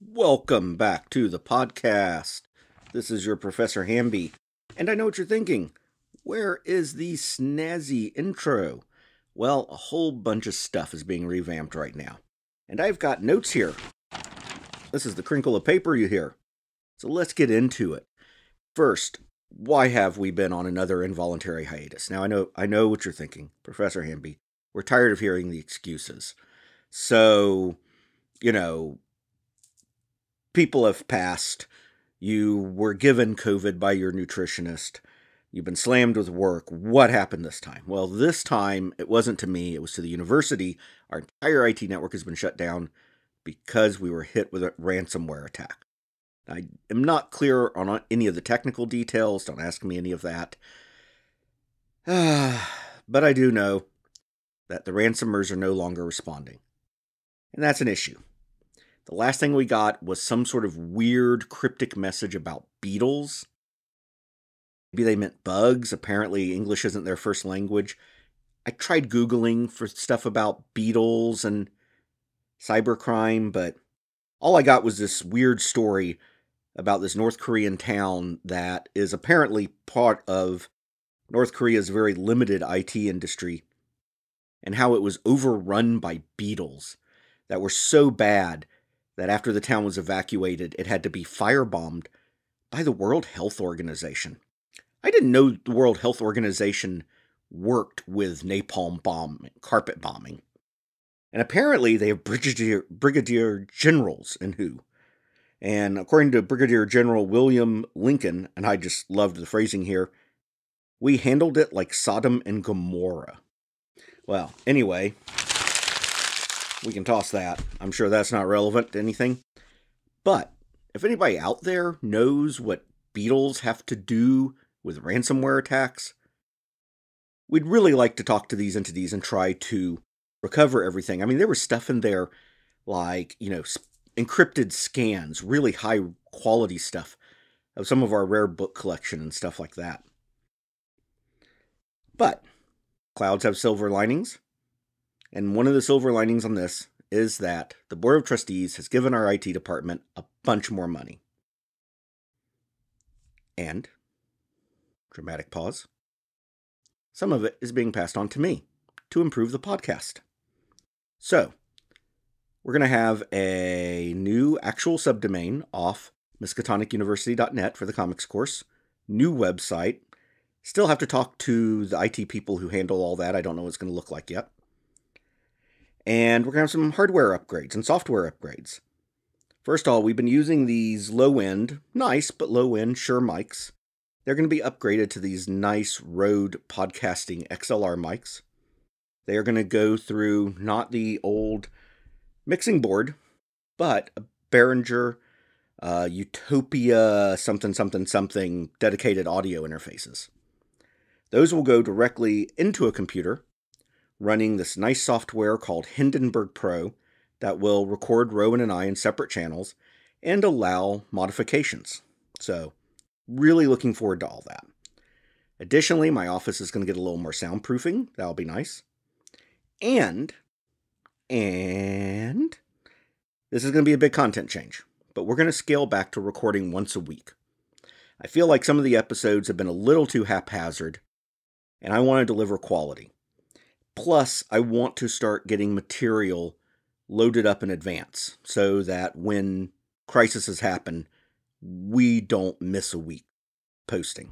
Welcome back to the podcast. This is your Professor Hamby, and I know what you're thinking. Where is the snazzy intro? Well, a whole bunch of stuff is being revamped right now, and I've got notes here. This is the crinkle of paper you hear. So let's get into it. First, why have we been on another involuntary hiatus? Now I know I know what you're thinking, Professor Hamby. We're tired of hearing the excuses. So, you know, people have passed. You were given COVID by your nutritionist. You've been slammed with work. What happened this time? Well, this time it wasn't to me, it was to the university. Our entire IT network has been shut down because we were hit with a ransomware attack. I am not clear on any of the technical details. Don't ask me any of that. but I do know that the ransomers are no longer responding. And that's an issue. The last thing we got was some sort of weird cryptic message about beetles. Maybe they meant bugs. Apparently, English isn't their first language. I tried Googling for stuff about beetles and cybercrime, but all I got was this weird story about this North Korean town that is apparently part of North Korea's very limited IT industry and how it was overrun by beetles that were so bad that after the town was evacuated, it had to be firebombed by the World Health Organization. I didn't know the World Health Organization worked with napalm bomb, carpet bombing. And apparently they have brigadier, brigadier generals in WHO. And according to Brigadier General William Lincoln, and I just loved the phrasing here, we handled it like Sodom and Gomorrah. Well, anyway, we can toss that. I'm sure that's not relevant to anything. But if anybody out there knows what beetles have to do with ransomware attacks, we'd really like to talk to these entities and try to recover everything. I mean, there was stuff in there like, you know, encrypted scans, really high quality stuff of some of our rare book collection and stuff like that. But clouds have silver linings. And one of the silver linings on this is that the Board of Trustees has given our IT department a bunch more money. And, dramatic pause, some of it is being passed on to me to improve the podcast. So, we're going to have a new actual subdomain off miskatonicuniversity.net for the comics course, new website. Still have to talk to the IT people who handle all that. I don't know what it's going to look like yet. And we're going to have some hardware upgrades and software upgrades. First of all, we've been using these low end, nice but low end Shure mics. They're going to be upgraded to these nice Rode podcasting XLR mics. They are going to go through not the old mixing board, but a Behringer uh, Utopia something something something dedicated audio interfaces. Those will go directly into a computer running this nice software called Hindenburg Pro that will record Rowan and I in separate channels and allow modifications. So, really looking forward to all that. Additionally, my office is going to get a little more soundproofing. That'll be nice. And, and, this is going to be a big content change, but we're going to scale back to recording once a week. I feel like some of the episodes have been a little too haphazard, and I want to deliver quality. Plus, I want to start getting material loaded up in advance so that when crises happen, we don't miss a week posting.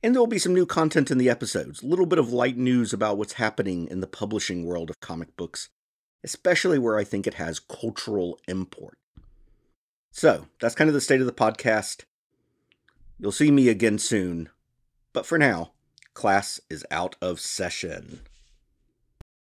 And there will be some new content in the episodes, a little bit of light news about what's happening in the publishing world of comic books, especially where I think it has cultural import. So, that's kind of the state of the podcast. You'll see me again soon. But for now, class is out of session.